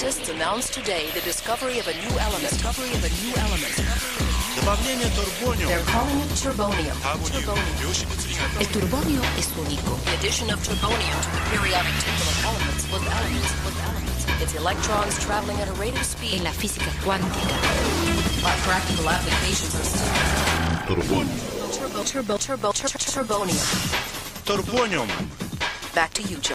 Scientists announced today the discovery of a new element. Discovery of a new element. Добавление турбониума They're calling it turbonium. Turbonium. El turbonio es único. The addition of turbonium to the periodic table of elements with elements with elements. Its electrons traveling at a rate of speed. En la física cuántica. But practical applications are still Turbonium. turbo turbo turbo tur- turbonium. турбониум Back to you, Joe.